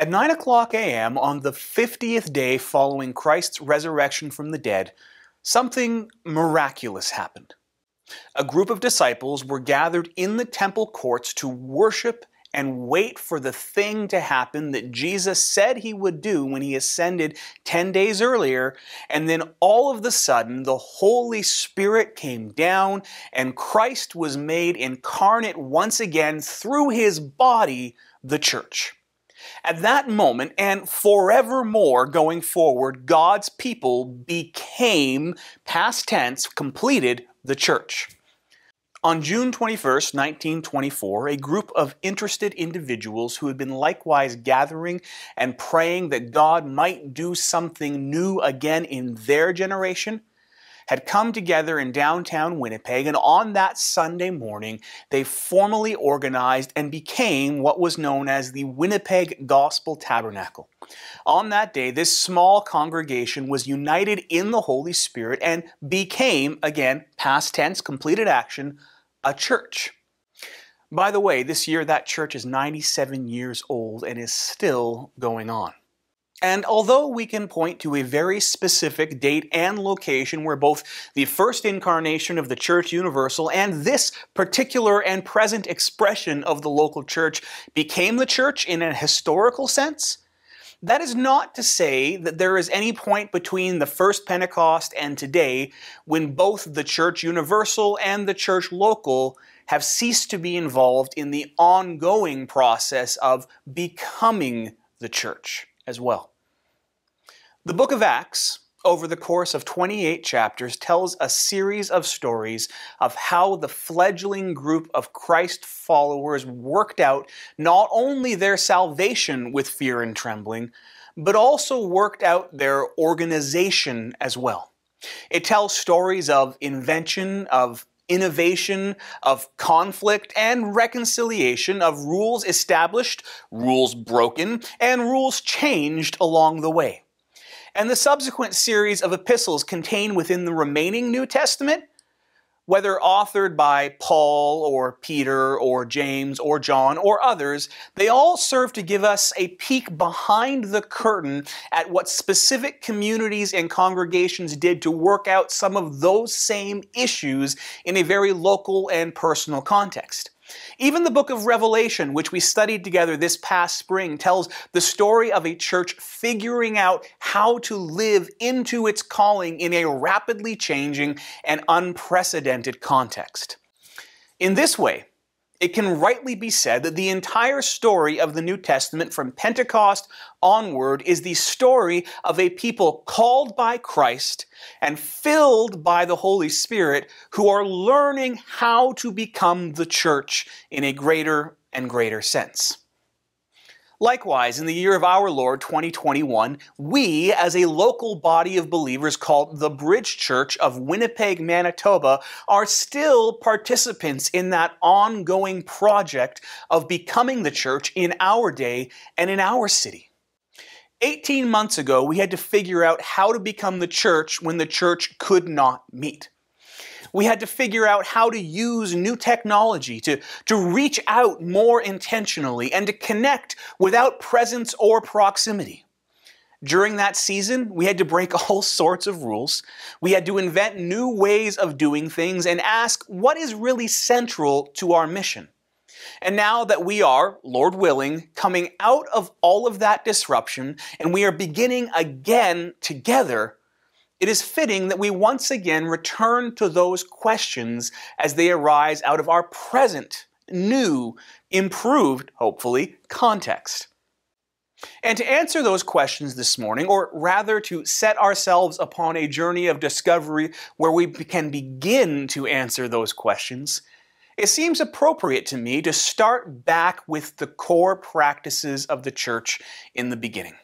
At 9 o'clock a.m. on the 50th day following Christ's resurrection from the dead, something miraculous happened. A group of disciples were gathered in the temple courts to worship and wait for the thing to happen that Jesus said he would do when he ascended 10 days earlier. And then all of the sudden, the Holy Spirit came down and Christ was made incarnate once again through his body, the church. At that moment and forevermore going forward, God's people became, past tense, completed the church. On June 21, 1924, a group of interested individuals who had been likewise gathering and praying that God might do something new again in their generation had come together in downtown Winnipeg, and on that Sunday morning, they formally organized and became what was known as the Winnipeg Gospel Tabernacle. On that day, this small congregation was united in the Holy Spirit and became, again, past tense, completed action, a church. By the way, this year that church is 97 years old and is still going on. And although we can point to a very specific date and location where both the first incarnation of the Church Universal and this particular and present expression of the local church became the church in a historical sense, that is not to say that there is any point between the first Pentecost and today when both the Church Universal and the Church Local have ceased to be involved in the ongoing process of becoming the church as well. The book of Acts, over the course of 28 chapters, tells a series of stories of how the fledgling group of Christ followers worked out not only their salvation with fear and trembling, but also worked out their organization as well. It tells stories of invention, of innovation, of conflict and reconciliation, of rules established, rules broken, and rules changed along the way. And the subsequent series of epistles contained within the remaining New Testament whether authored by Paul or Peter or James or John or others, they all serve to give us a peek behind the curtain at what specific communities and congregations did to work out some of those same issues in a very local and personal context. Even the book of Revelation, which we studied together this past spring, tells the story of a church figuring out how to live into its calling in a rapidly changing and unprecedented context. In this way, it can rightly be said that the entire story of the New Testament from Pentecost onward is the story of a people called by Christ and filled by the Holy Spirit who are learning how to become the church in a greater and greater sense. Likewise, in the year of our Lord 2021, we, as a local body of believers called the Bridge Church of Winnipeg, Manitoba, are still participants in that ongoing project of becoming the church in our day and in our city. 18 months ago, we had to figure out how to become the church when the church could not meet. We had to figure out how to use new technology to, to reach out more intentionally and to connect without presence or proximity. During that season, we had to break all sorts of rules. We had to invent new ways of doing things and ask what is really central to our mission. And now that we are, Lord willing, coming out of all of that disruption and we are beginning again together, it is fitting that we once again return to those questions as they arise out of our present, new, improved, hopefully, context. And to answer those questions this morning, or rather to set ourselves upon a journey of discovery where we can begin to answer those questions, it seems appropriate to me to start back with the core practices of the church in the beginning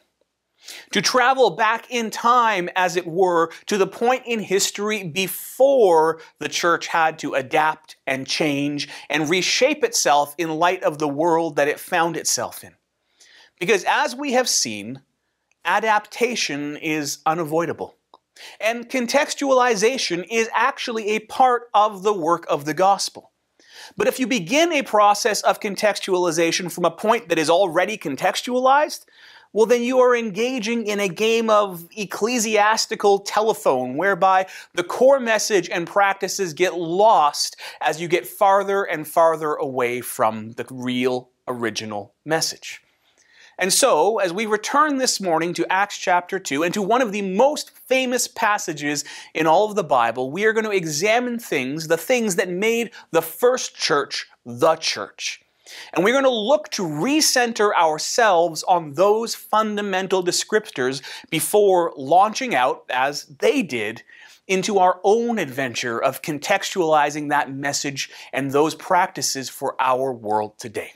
to travel back in time, as it were, to the point in history before the church had to adapt and change and reshape itself in light of the world that it found itself in. Because as we have seen, adaptation is unavoidable. And contextualization is actually a part of the work of the gospel. But if you begin a process of contextualization from a point that is already contextualized, well, then you are engaging in a game of ecclesiastical telephone whereby the core message and practices get lost as you get farther and farther away from the real original message. And so, as we return this morning to Acts chapter 2 and to one of the most famous passages in all of the Bible, we are going to examine things, the things that made the first church the church. And we're going to look to recenter ourselves on those fundamental descriptors before launching out, as they did, into our own adventure of contextualizing that message and those practices for our world today.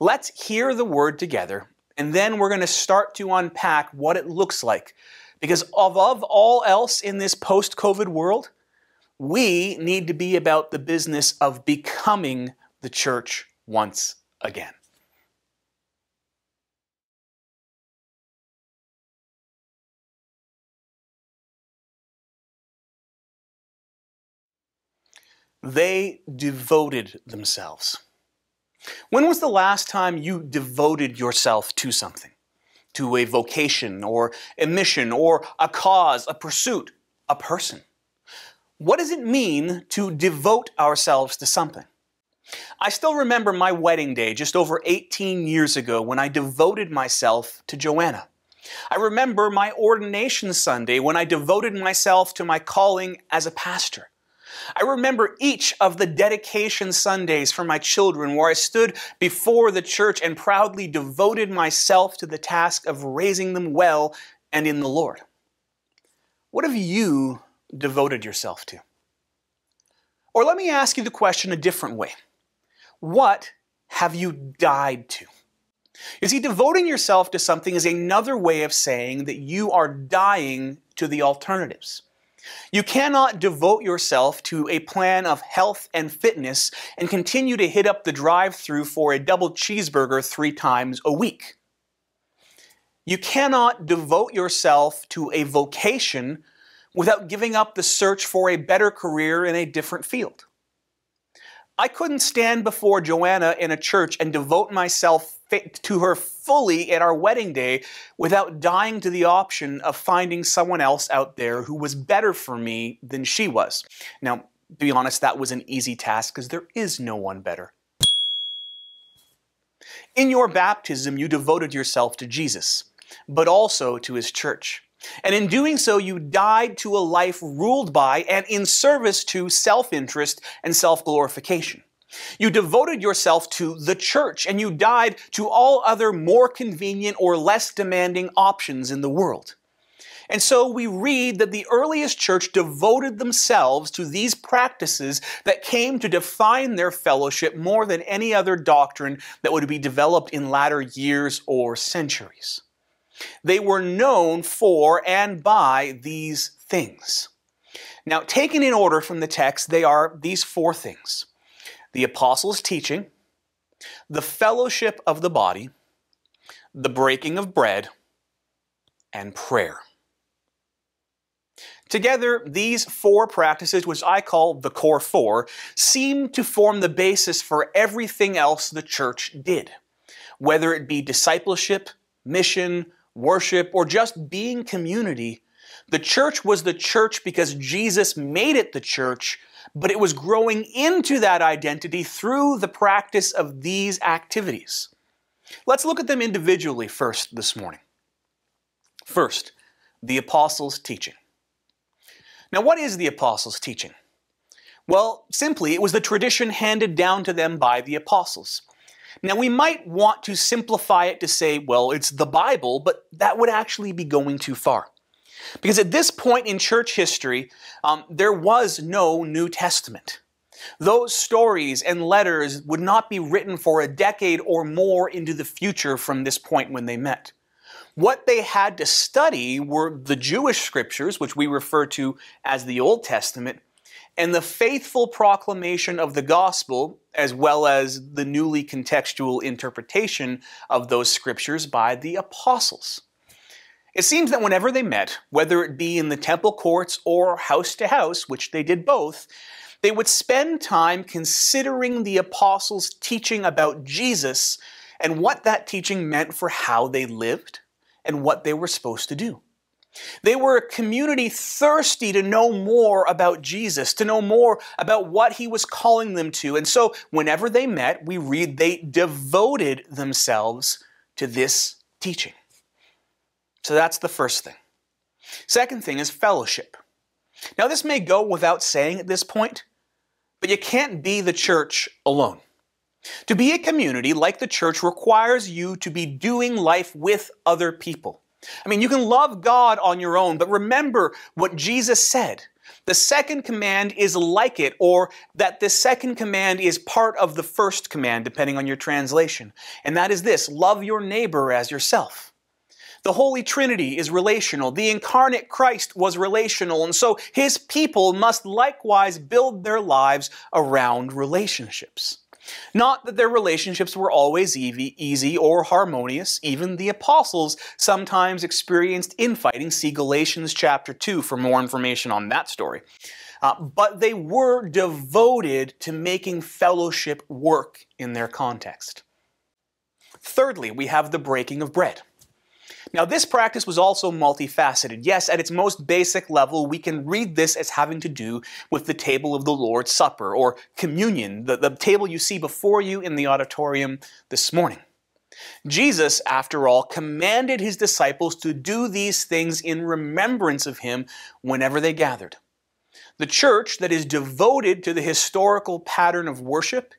Let's hear the word together, and then we're going to start to unpack what it looks like. Because above all else in this post COVID world, we need to be about the business of becoming the church once again. They devoted themselves. When was the last time you devoted yourself to something? To a vocation or a mission or a cause, a pursuit, a person? What does it mean to devote ourselves to something? I still remember my wedding day just over 18 years ago when I devoted myself to Joanna. I remember my ordination Sunday when I devoted myself to my calling as a pastor. I remember each of the dedication Sundays for my children where I stood before the church and proudly devoted myself to the task of raising them well and in the Lord. What have you devoted yourself to? Or let me ask you the question a different way. What have you died to? You see, devoting yourself to something is another way of saying that you are dying to the alternatives. You cannot devote yourself to a plan of health and fitness and continue to hit up the drive through for a double cheeseburger three times a week. You cannot devote yourself to a vocation without giving up the search for a better career in a different field. I couldn't stand before Joanna in a church and devote myself to her fully at our wedding day without dying to the option of finding someone else out there who was better for me than she was. Now, to be honest, that was an easy task because there is no one better. In your baptism, you devoted yourself to Jesus, but also to his church. And in doing so, you died to a life ruled by and in service to self interest and self glorification. You devoted yourself to the church and you died to all other more convenient or less demanding options in the world. And so we read that the earliest church devoted themselves to these practices that came to define their fellowship more than any other doctrine that would be developed in latter years or centuries. They were known for and by these things. Now, taken in order from the text, they are these four things the apostles' teaching, the fellowship of the body, the breaking of bread, and prayer. Together, these four practices, which I call the core four, seem to form the basis for everything else the church did, whether it be discipleship, mission, worship, or just being community, the church was the church because Jesus made it the church, but it was growing into that identity through the practice of these activities. Let's look at them individually first this morning. First, the apostles' teaching. Now, what is the apostles' teaching? Well, simply, it was the tradition handed down to them by the apostles. Now, we might want to simplify it to say, well, it's the Bible, but that would actually be going too far. Because at this point in church history, um, there was no New Testament. Those stories and letters would not be written for a decade or more into the future from this point when they met. What they had to study were the Jewish scriptures, which we refer to as the Old Testament, and the faithful proclamation of the gospel, as well as the newly contextual interpretation of those scriptures by the apostles. It seems that whenever they met, whether it be in the temple courts or house to house, which they did both, they would spend time considering the apostles' teaching about Jesus and what that teaching meant for how they lived and what they were supposed to do. They were a community thirsty to know more about Jesus, to know more about what he was calling them to. And so, whenever they met, we read they devoted themselves to this teaching. So, that's the first thing. Second thing is fellowship. Now, this may go without saying at this point, but you can't be the church alone. To be a community like the church requires you to be doing life with other people. I mean, you can love God on your own, but remember what Jesus said. The second command is like it, or that the second command is part of the first command, depending on your translation. And that is this love your neighbor as yourself. The Holy Trinity is relational. The incarnate Christ was relational, and so his people must likewise build their lives around relationships. Not that their relationships were always easy or harmonious. Even the apostles sometimes experienced infighting. See Galatians chapter 2 for more information on that story. Uh, but they were devoted to making fellowship work in their context. Thirdly, we have the breaking of bread. Now, this practice was also multifaceted. Yes, at its most basic level, we can read this as having to do with the table of the Lord's Supper, or communion, the, the table you see before you in the auditorium this morning. Jesus, after all, commanded his disciples to do these things in remembrance of him whenever they gathered. The church that is devoted to the historical pattern of worship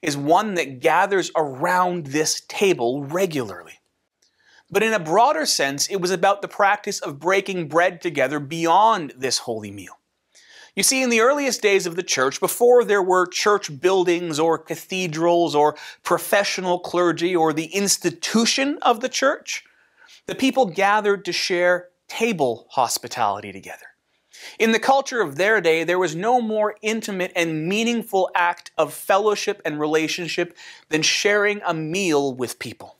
is one that gathers around this table regularly. But in a broader sense, it was about the practice of breaking bread together beyond this holy meal. You see, in the earliest days of the church, before there were church buildings or cathedrals or professional clergy or the institution of the church, the people gathered to share table hospitality together. In the culture of their day, there was no more intimate and meaningful act of fellowship and relationship than sharing a meal with people.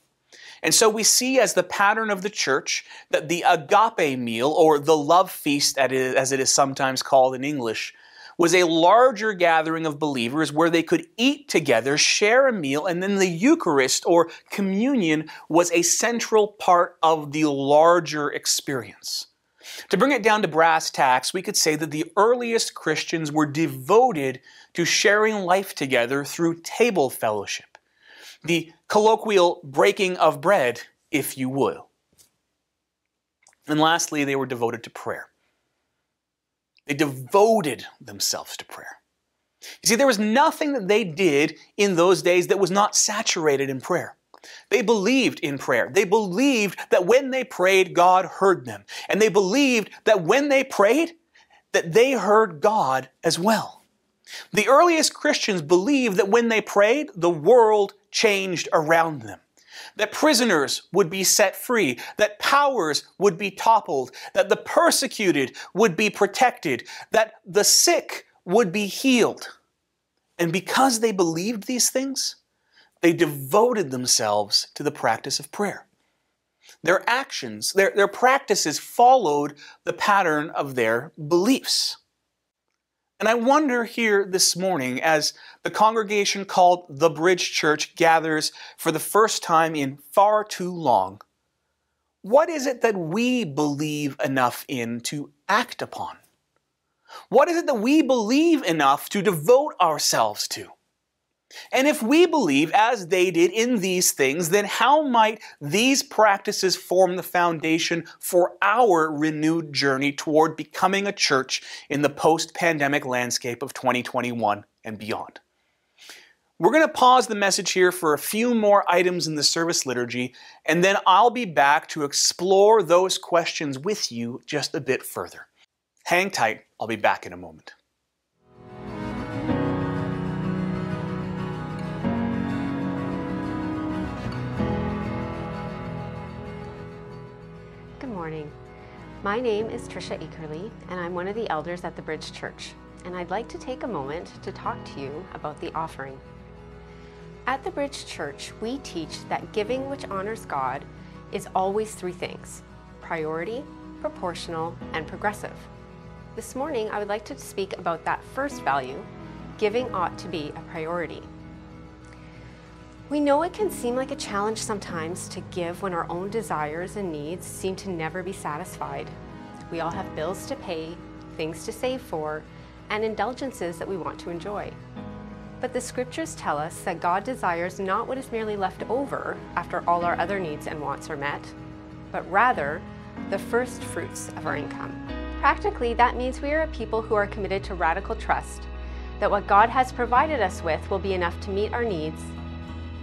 And so we see as the pattern of the church that the agape meal, or the love feast as it is sometimes called in English, was a larger gathering of believers where they could eat together, share a meal, and then the Eucharist or communion was a central part of the larger experience. To bring it down to brass tacks, we could say that the earliest Christians were devoted to sharing life together through table fellowship the colloquial breaking of bread, if you will. And lastly, they were devoted to prayer. They devoted themselves to prayer. You see, there was nothing that they did in those days that was not saturated in prayer. They believed in prayer. They believed that when they prayed, God heard them. And they believed that when they prayed, that they heard God as well. The earliest Christians believed that when they prayed, the world changed around them. That prisoners would be set free, that powers would be toppled, that the persecuted would be protected, that the sick would be healed. And because they believed these things, they devoted themselves to the practice of prayer. Their actions, their, their practices followed the pattern of their beliefs. And I wonder here this morning, as the congregation called the Bridge Church gathers for the first time in far too long, what is it that we believe enough in to act upon? What is it that we believe enough to devote ourselves to? And if we believe, as they did, in these things, then how might these practices form the foundation for our renewed journey toward becoming a church in the post pandemic landscape of 2021 and beyond? We're going to pause the message here for a few more items in the service liturgy, and then I'll be back to explore those questions with you just a bit further. Hang tight, I'll be back in a moment. Morning. My name is Trisha Akerly, and I'm one of the elders at the Bridge Church, and I'd like to take a moment to talk to you about the offering. At the Bridge Church, we teach that giving which honors God is always three things priority, proportional, and progressive. This morning, I would like to speak about that first value giving ought to be a priority. We know it can seem like a challenge sometimes to give when our own desires and needs seem to never be satisfied. We all have bills to pay, things to save for, and indulgences that we want to enjoy. But the scriptures tell us that God desires not what is merely left over after all our other needs and wants are met, but rather the first fruits of our income. Practically, that means we are a people who are committed to radical trust that what God has provided us with will be enough to meet our needs,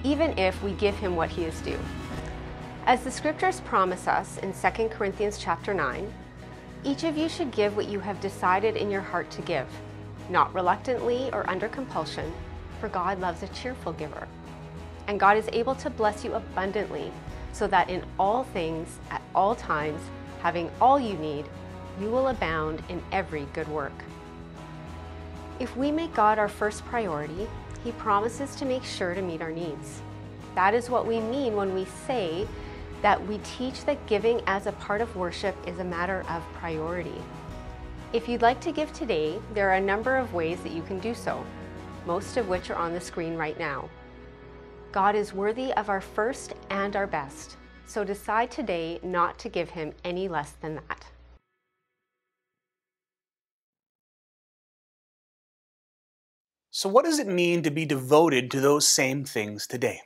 even if we give Him what He is due. As the scriptures promise us in 2 Corinthians chapter 9, each of you should give what you have decided in your heart to give, not reluctantly or under compulsion, for God loves a cheerful giver. And God is able to bless you abundantly, so that in all things, at all times, having all you need, you will abound in every good work. If we make God our first priority, He promises to make sure to meet our needs. That is what we mean when we say that we teach that giving as a part of worship is a matter of priority. If you'd like to give today, there are a number of ways that you can do so, most of which are on the screen right now. God is worthy of our first and our best, so decide today not to give Him any less than that. So, what does it mean to be devoted to those same things today?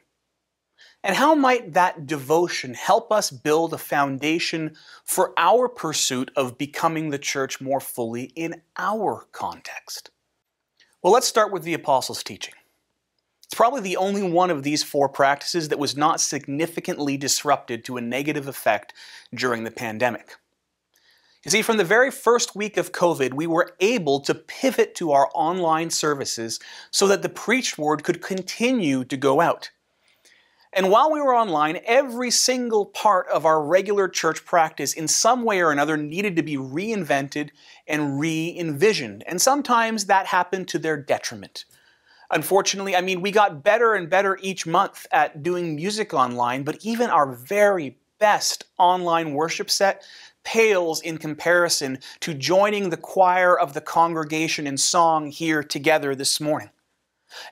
And how might that devotion help us build a foundation for our pursuit of becoming the church more fully in our context? Well, let's start with the Apostles' teaching. It's probably the only one of these four practices that was not significantly disrupted to a negative effect during the pandemic. You see, from the very first week of COVID, we were able to pivot to our online services so that the preached word could continue to go out. And while we were online, every single part of our regular church practice in some way or another needed to be reinvented and re envisioned. And sometimes that happened to their detriment. Unfortunately, I mean, we got better and better each month at doing music online, but even our very best online worship set pales in comparison to joining the choir of the congregation in song here together this morning.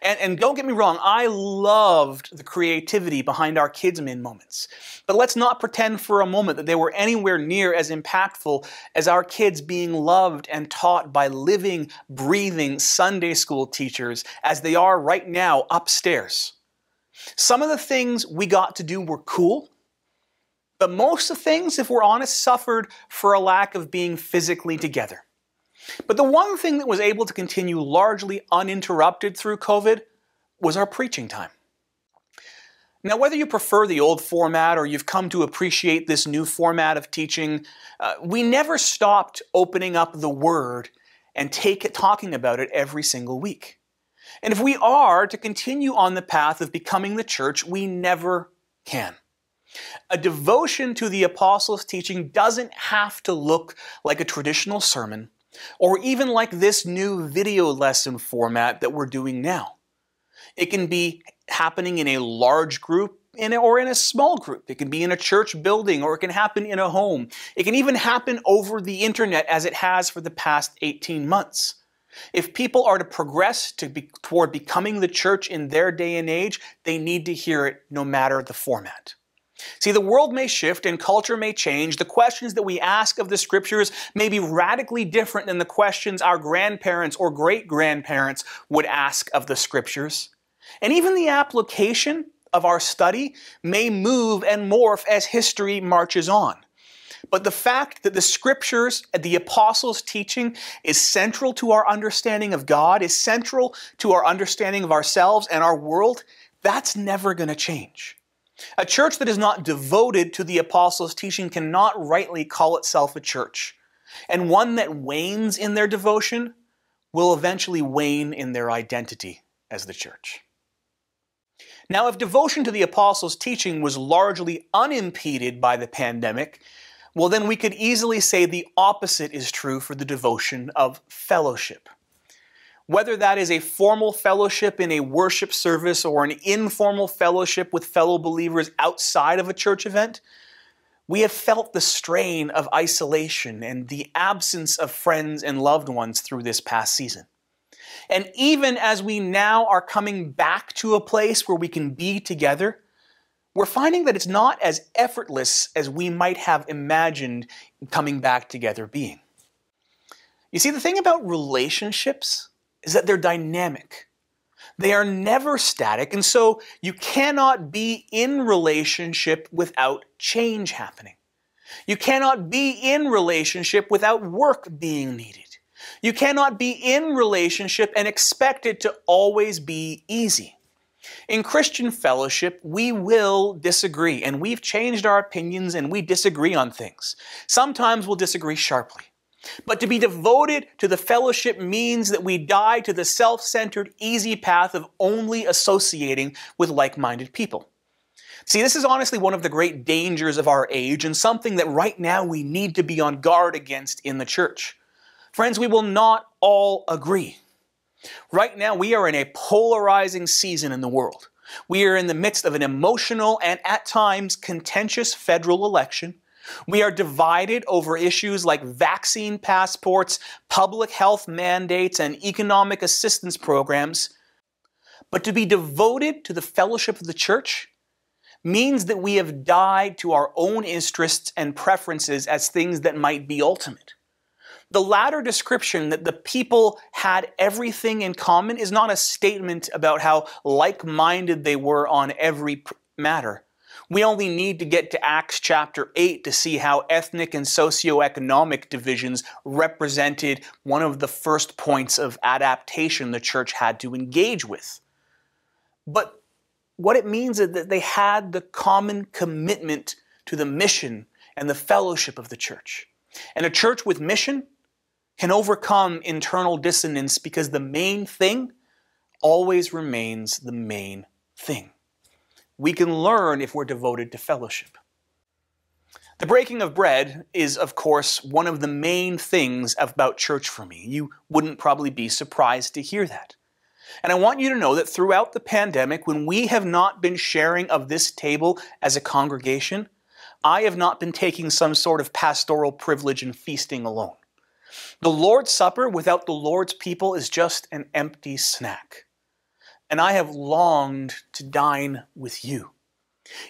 And, and, don't get me wrong, I loved the creativity behind our Kids Min moments. But let's not pretend for a moment that they were anywhere near as impactful as our kids being loved and taught by living, breathing Sunday school teachers as they are right now upstairs. Some of the things we got to do were cool, but most of things, if we're honest, suffered for a lack of being physically together. But the one thing that was able to continue largely uninterrupted through COVID was our preaching time. Now, whether you prefer the old format or you've come to appreciate this new format of teaching, uh, we never stopped opening up the Word and take it, talking about it every single week. And if we are to continue on the path of becoming the church, we never can. A devotion to the apostles' teaching doesn't have to look like a traditional sermon or even like this new video lesson format that we're doing now. It can be happening in a large group in a, or in a small group. It can be in a church building or it can happen in a home. It can even happen over the internet as it has for the past 18 months. If people are to progress to be, toward becoming the church in their day and age, they need to hear it no matter the format. See, the world may shift and culture may change. The questions that we ask of the scriptures may be radically different than the questions our grandparents or great grandparents would ask of the scriptures. And even the application of our study may move and morph as history marches on. But the fact that the scriptures, the apostles' teaching, is central to our understanding of God, is central to our understanding of ourselves and our world, that's never going to change. A church that is not devoted to the apostles' teaching cannot rightly call itself a church. And one that wanes in their devotion will eventually wane in their identity as the church. Now, if devotion to the apostles' teaching was largely unimpeded by the pandemic, well, then we could easily say the opposite is true for the devotion of fellowship. Whether that is a formal fellowship in a worship service or an informal fellowship with fellow believers outside of a church event, We have felt the strain of isolation and the absence of friends and loved ones through this past season. And even as we now are coming back to a place where we can be together, we're finding that it's not as effortless as we might have imagined coming back together being. You see, the thing about relationships is that they're dynamic. They are never static, and so you cannot be in relationship without change happening. You cannot be in relationship without work being needed. You cannot be in relationship and expect it to always be easy. In Christian fellowship, we will disagree, and we've changed our opinions and we disagree on things. Sometimes we'll disagree sharply. But to be devoted to the fellowship means that we die to the self centered, easy path of only associating with like minded people. See, this is honestly one of the great dangers of our age and something that right now we need to be on guard against in the church. Friends, we will not all agree. Right now, we are in a polarizing season in the world. We are in the midst of an emotional and at times contentious federal election. We are divided over issues like vaccine passports, public health mandates, and economic assistance programs. But to be devoted to the fellowship of the church means that we have died to our own interests and preferences as things that might be ultimate. The latter description that the people had everything in common is not a statement about how like minded they were on every matter. We only need to get to Acts chapter 8 to see how ethnic and socioeconomic divisions represented one of the first points of adaptation the church had to engage with. But what it means is that they had the common commitment to the mission and the fellowship of the church. And a church with mission can overcome internal dissonance because the main thing always remains the main thing. We can learn if we're devoted to fellowship. The breaking of bread is, of course, one of the main things about church for me. You wouldn't probably be surprised to hear that. And I want you to know that throughout the pandemic, when we have not been sharing of this table as a congregation, I have not been taking some sort of pastoral privilege and feasting alone. The Lord's Supper without the Lord's people is just an empty snack. And I have longed to dine with you.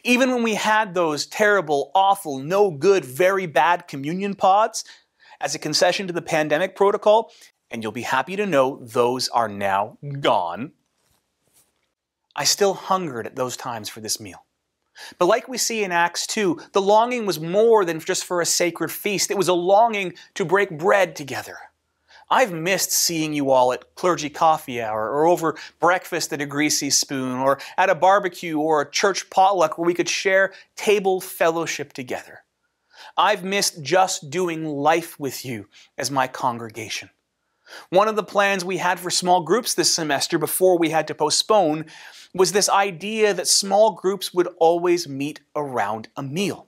Even when we had those terrible, awful, no good, very bad communion pods as a concession to the pandemic protocol, and you'll be happy to know those are now gone. I still hungered at those times for this meal. But like we see in Acts 2, the longing was more than just for a sacred feast. It was a longing to break bread together. I've missed seeing you all at clergy coffee hour or over breakfast at a greasy spoon or at a barbecue or a church potluck where we could share table fellowship together. I've missed just doing life with you as my congregation. One of the plans we had for small groups this semester before we had to postpone was this idea that small groups would always meet around a meal.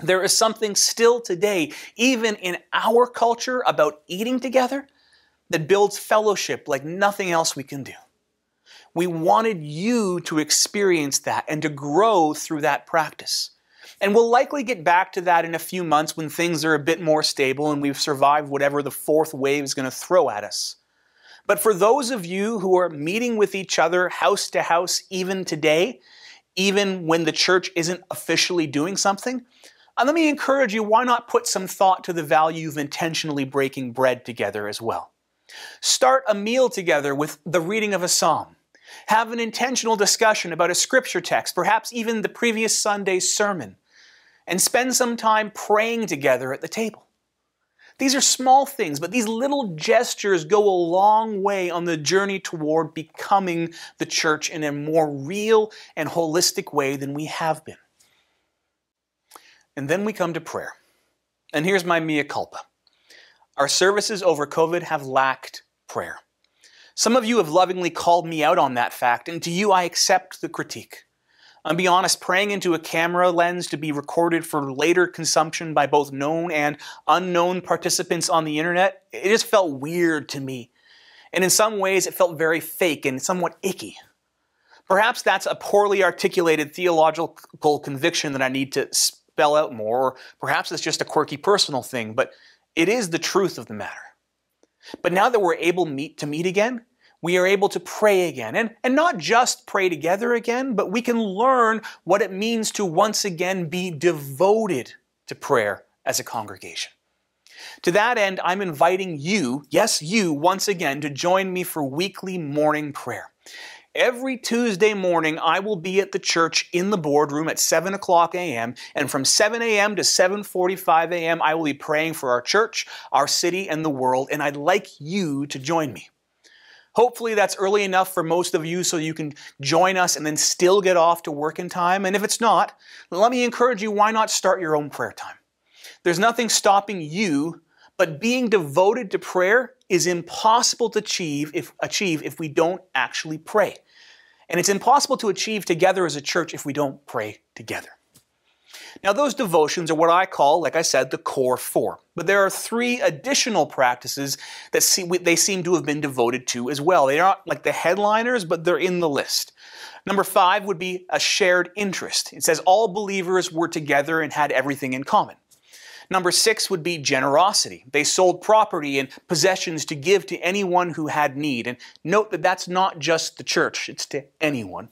There is something still today, even in our culture, about eating together that builds fellowship like nothing else we can do. We wanted you to experience that and to grow through that practice. And we'll likely get back to that in a few months when things are a bit more stable and we've survived whatever the fourth wave is going to throw at us. But for those of you who are meeting with each other house to house even today, even when the church isn't officially doing something, uh, let me encourage you why not put some thought to the value of intentionally breaking bread together as well? Start a meal together with the reading of a psalm. Have an intentional discussion about a scripture text, perhaps even the previous Sunday's sermon and spend some time praying together at the table. These are small things, but these little gestures go a long way on the journey toward becoming the church in a more real and holistic way than we have been. And then we come to prayer. And here's my mea culpa. Our services over COVID have lacked prayer. Some of you have lovingly called me out on that fact, and to you I accept the critique. I'll be honest, praying into a camera lens to be recorded for later consumption by both known and unknown participants on the internet, it just felt weird to me. And in some ways, it felt very fake and somewhat icky. Perhaps that's a poorly articulated theological conviction that I need to spell out more, or perhaps it's just a quirky personal thing, but it is the truth of the matter. But now that we're able meet, to meet again, we are able to pray again. And, and not just pray together again, but we can learn what it means to once again be devoted to prayer as a congregation. To that end, I'm inviting you, yes, you, once again, to join me for weekly morning prayer. Every Tuesday morning, I will be at the church in the boardroom at 7 o'clock a.m. And from 7 a.m. to 7.45 a.m., I will be praying for our church, our city, and the world. And I'd like you to join me. Hopefully that's early enough for most of you so you can join us and then still get off to work in time. And if it's not, let me encourage you, why not start your own prayer time? There's nothing stopping you, but being devoted to prayer is impossible to achieve if, achieve if we don't actually pray. And it's impossible to achieve together as a church if we don't pray together. Now, those devotions are what I call, like I said, the core four. But there are three additional practices that see, they seem to have been devoted to as well. They aren't like the headliners, but they're in the list. Number five would be a shared interest. It says all believers were together and had everything in common. Number six would be generosity. They sold property and possessions to give to anyone who had need. And note that that's not just the church, it's to anyone.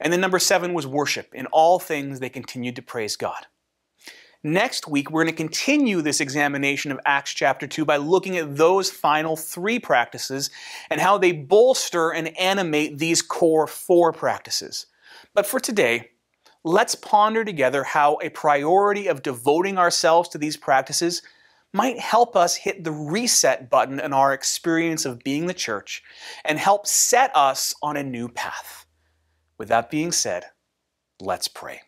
And then number seven was worship. In all things, they continued to praise God. Next week, we're going to continue this examination of Acts chapter 2 by looking at those final three practices and how they bolster and animate these core four practices. But for today, let's ponder together how a priority of devoting ourselves to these practices might help us hit the reset button in our experience of being the church and help set us on a new path. With that being said, let's pray.